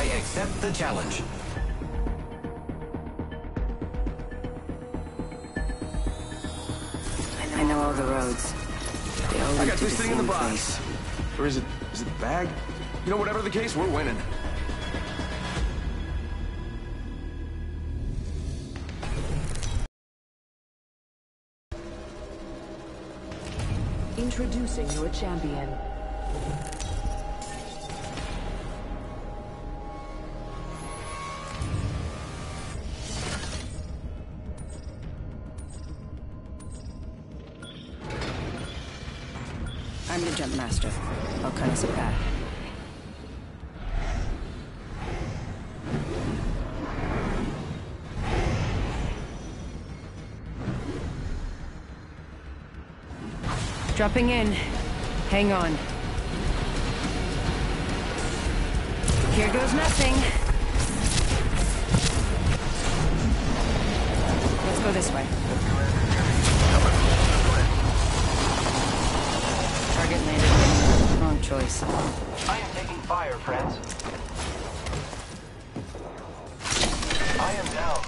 I accept the challenge. I know all the roads. They all I got this thing in the same box. place. Or is it, is it the bag? You know, whatever the case, we're winning. Introducing your champion. Us a path. Dropping in. Hang on. Here goes nothing. Let's go this way. Target landed. Choice. I am taking fire, friends. I am down.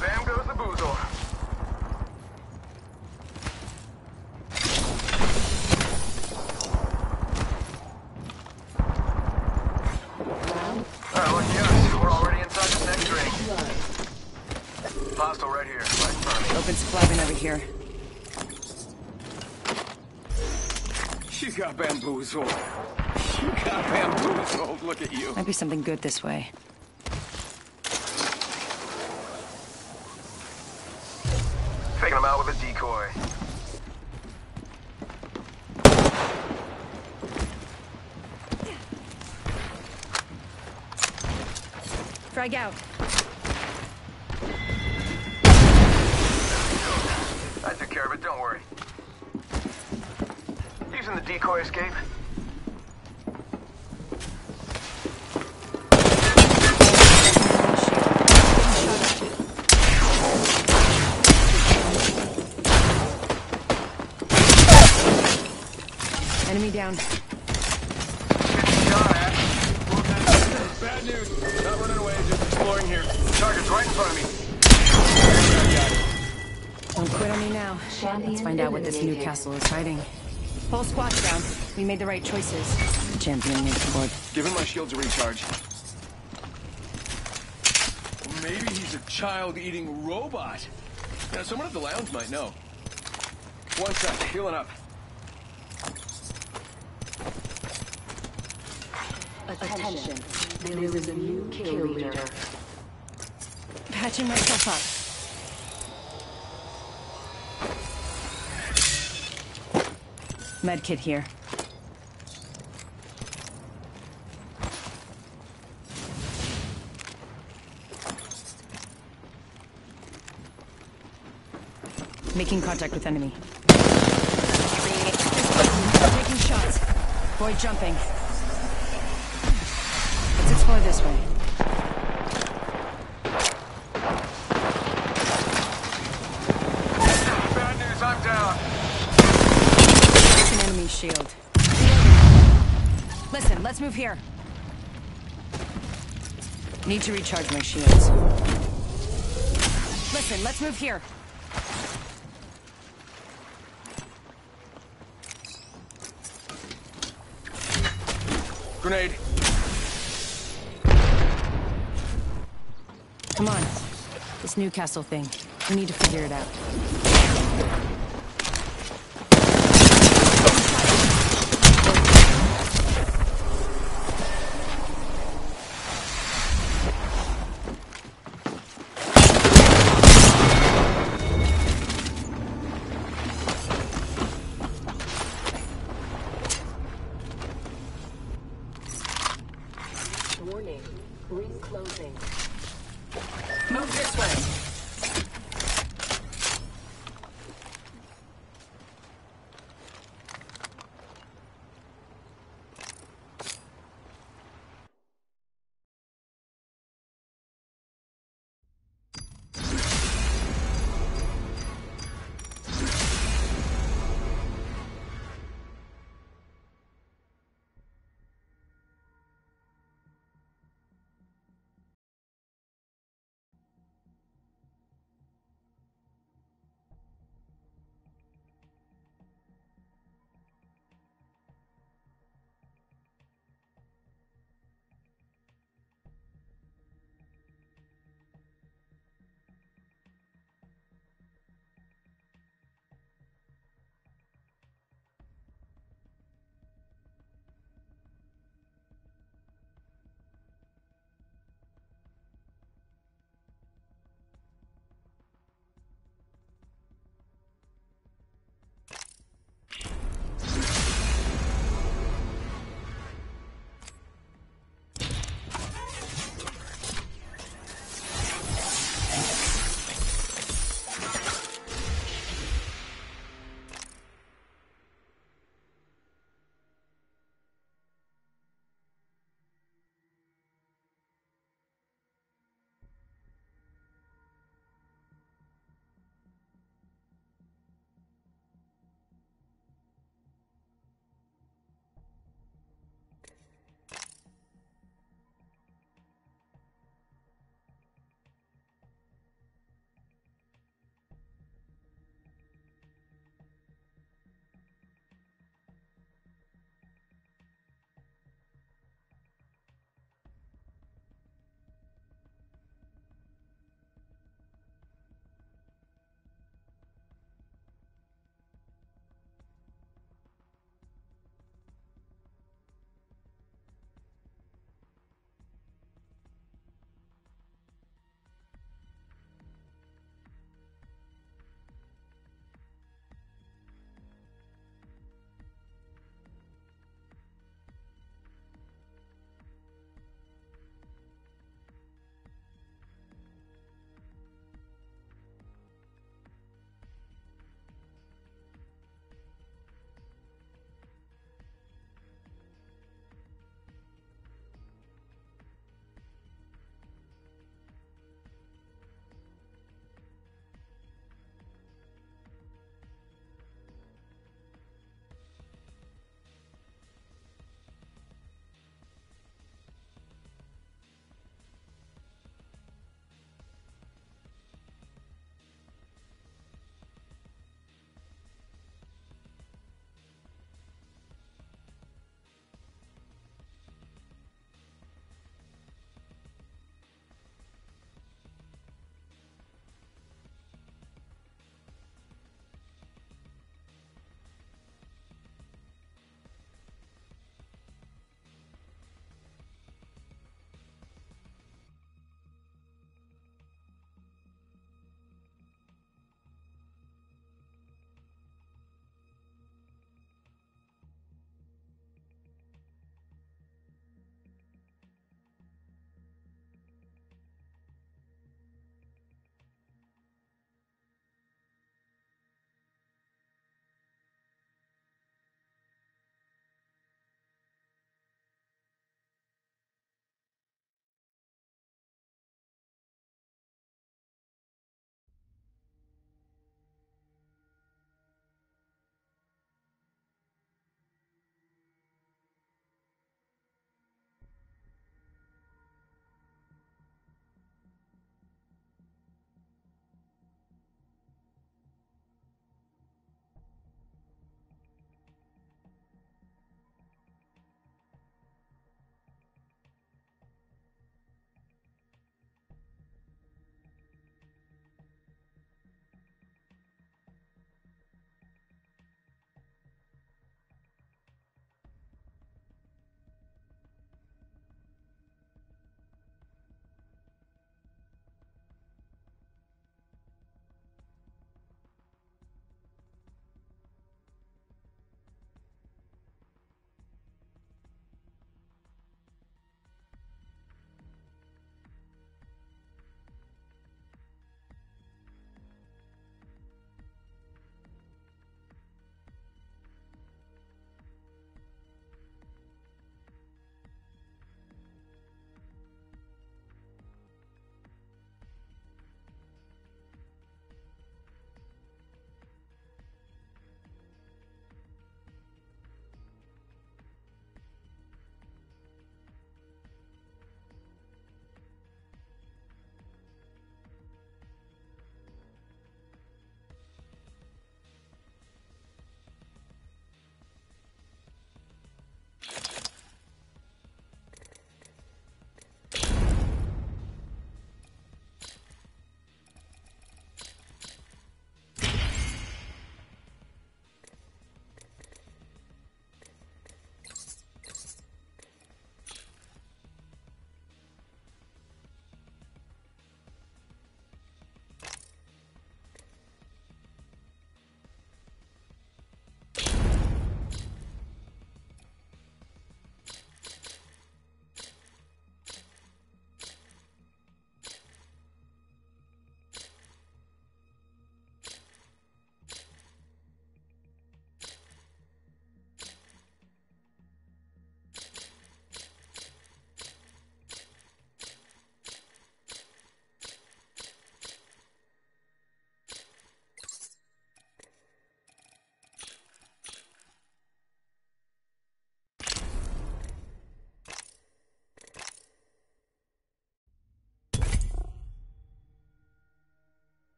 Bam goes the boozle. Oh, Alright, lucky us. We're already inside the next ring. Hostile right here, right in front of me. Open supply bin over here. You got bamboozled. You got bamboozled. Look at you. Might be something good this way. Faking him out with a decoy. Frag out. Escape. Enemy down. Bad news. Not running away, just exploring here. Target's right in front of me. Don't quit on me now. Let's find out what this new castle is hiding. Whole squad's down. We made the right choices. The champion makes board. Give him my shields a recharge. Maybe he's a child-eating robot. Now, someone at the lounge might know. One sec, healing up. Attention. There is a new kill leader. Patching myself up. Medkit here. Making contact with enemy. Taking shots. Boy jumping. Let's explore this way. Bad news, I'm down. An enemy shield. Listen, let's move here. Need to recharge my shields. Listen, let's move here. Grenade. Come on. This Newcastle thing. We need to figure it out.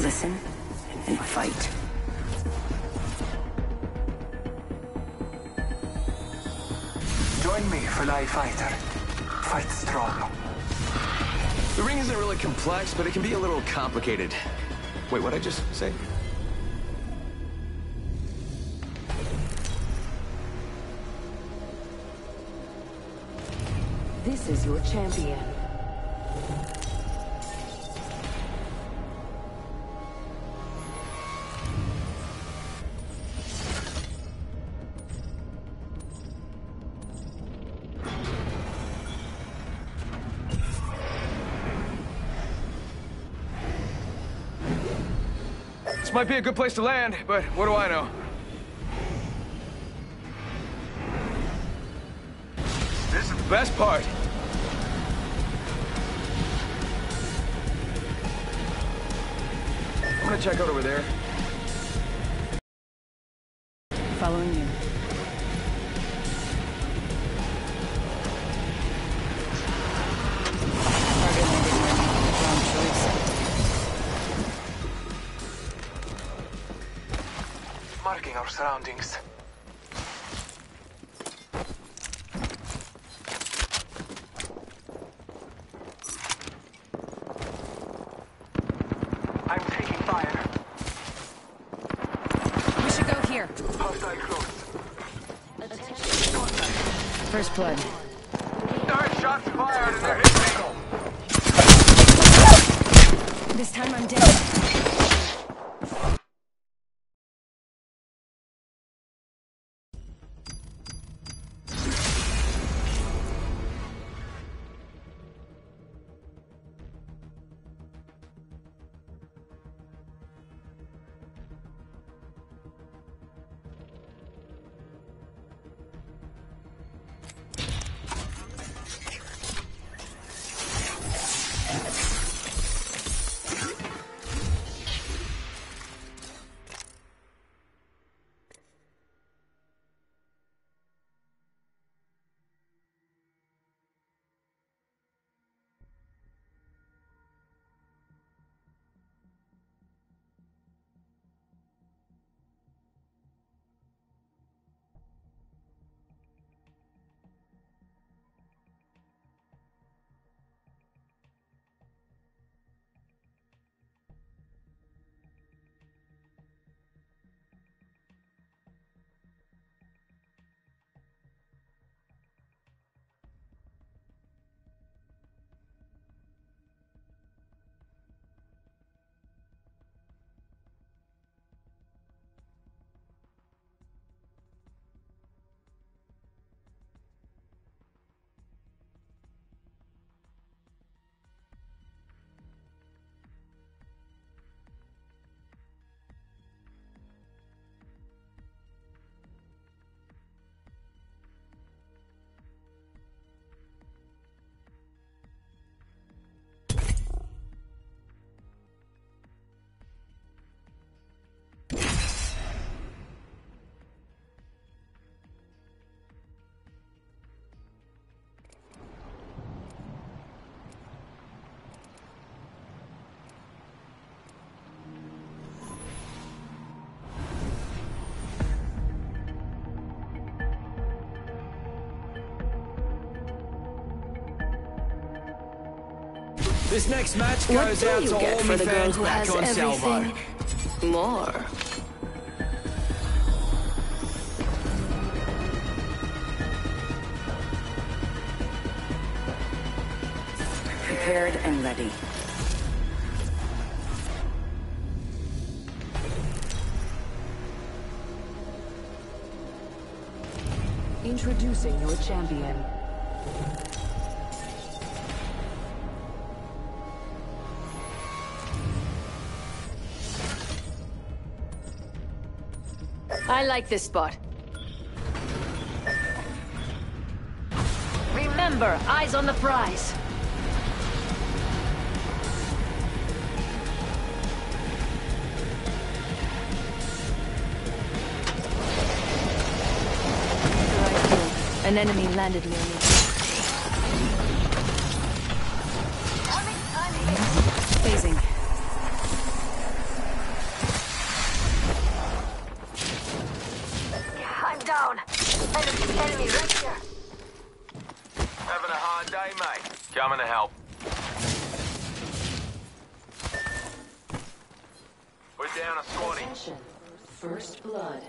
Listen, and fight. Join me, Fly Fighter. Fight strong. The ring isn't really complex, but it can be a little complicated. Wait, what'd I just say? This is your champion. This might be a good place to land, but what do I know? This is the best part. I'm gonna check out over there. Following you. Surroundings. I'm taking fire. We should go here. Hostile close. First blood. Nine shots fired and they're hitting me. This time I'm dead. This next match What goes do out you to get all for me the girl fans who back has on Salvar. everything? More. Prepared and ready. Introducing your champion. I like this spot. Remember, eyes on the prize. An enemy landed near me. First blood.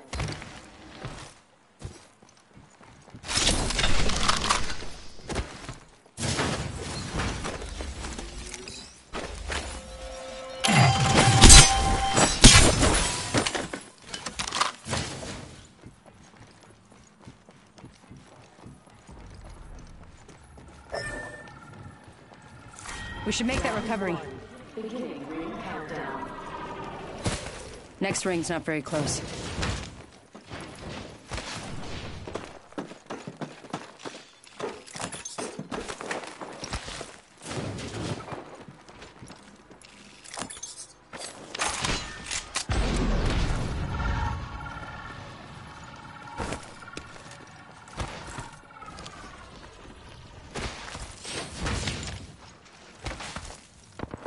We should make that recovery. Beginning ring countdown. Next ring's not very close.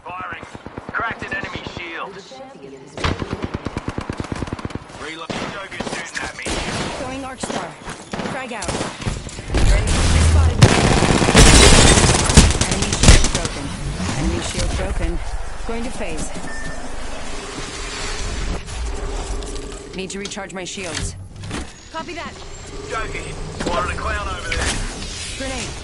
Firing. Cracked an enemy shield. The champion has been eliminated. Reload. Joker's shooting at me. Going Arcstar. Frag out. Ready? Spotted. Enemy shield broken. Enemy shield broken. Going to phase. Need to recharge my shields. Copy that. Joker, spotted a clown over there. Grenade.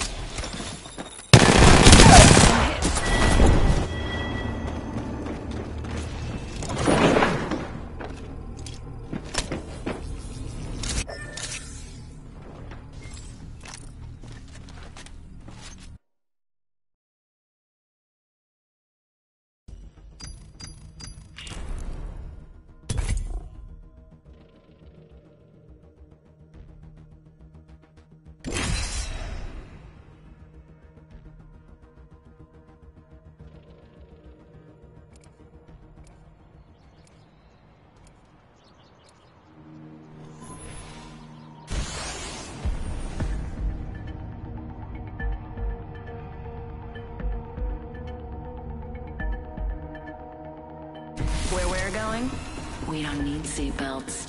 Where we're going? We don't need seatbelts.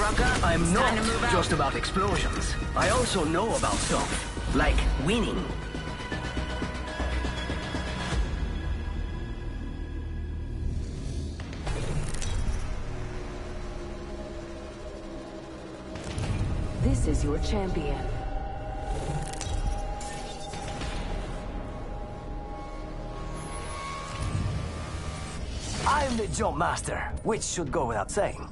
Raka, I'm not just about explosions. I also know about stuff, like winning. This is your champion. The jump master, which should go without saying.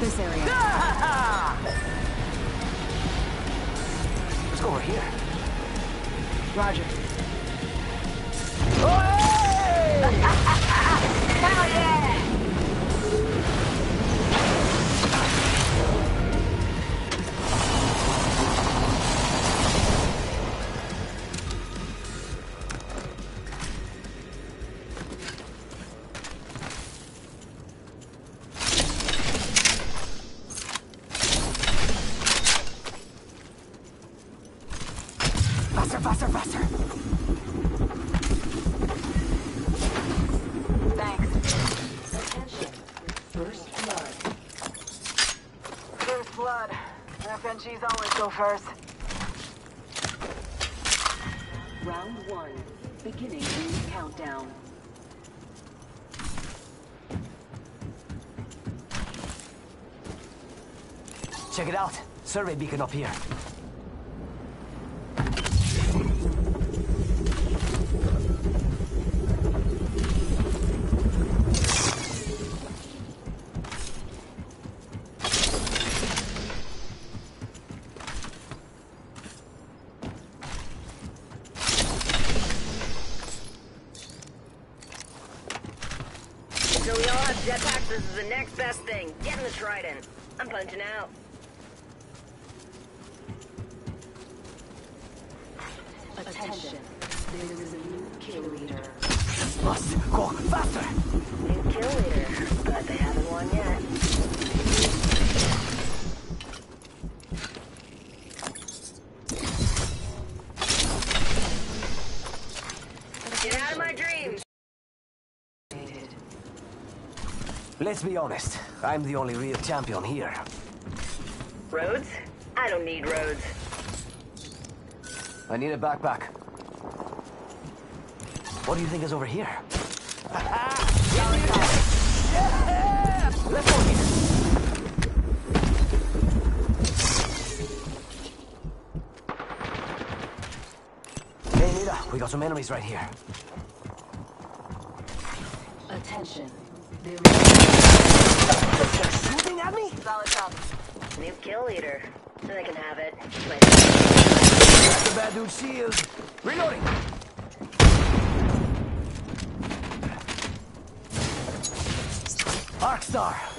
This area. Let's go over here. Roger. Oh, Faster, first. Round one. Beginning countdown. Check it out. Survey beacon up here. Let's be honest. I'm the only real champion here. Roads? I don't need roads. I need a backpack. What do you think is over here? yeah! Let's go here. Hey, Nita, we got some enemies right here. Attention. They're shooting at me? Solid copy. New kill leader. So they can have it. That's the bad dude's shield. Reloading. Arcstar.